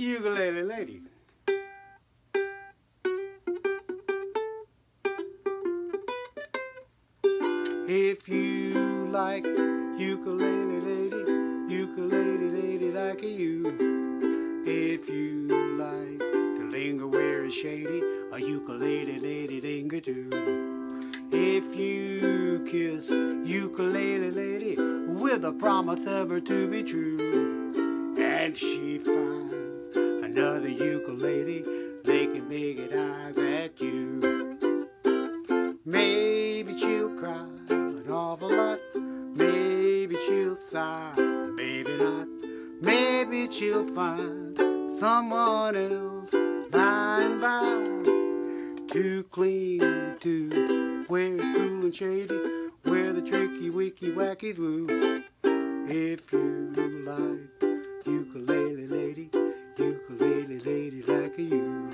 ukulele lady. If you like ukulele lady, ukulele lady like you. If you like to linger where it's shady, a ukulele lady linger too. If you kiss ukulele lady with a promise ever to be true, and she ukulele, they can make it eyes at you. Maybe she'll cry an awful lot. Maybe she'll sigh, maybe not. Maybe she'll find someone else and by to cling to. Where it's cool and shady, where the tricky, wicky, wacky woo. If you like ukulele like you.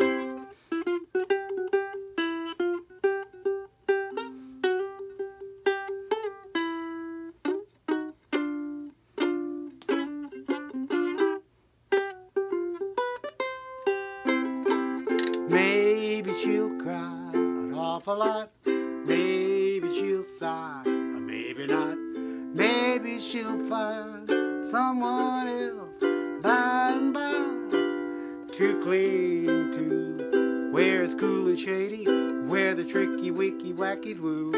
Maybe she'll cry an awful lot. Maybe she'll sigh, or maybe not. Maybe she'll find someone else by and by to cling to. Where it's cool and shady, where the tricky, wicky, wackies woo.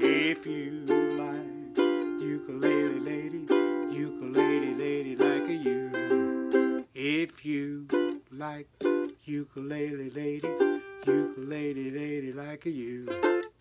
If you like ukulele lady, ukulele lady like a you. If you like ukulele lady, ukulele lady like a you.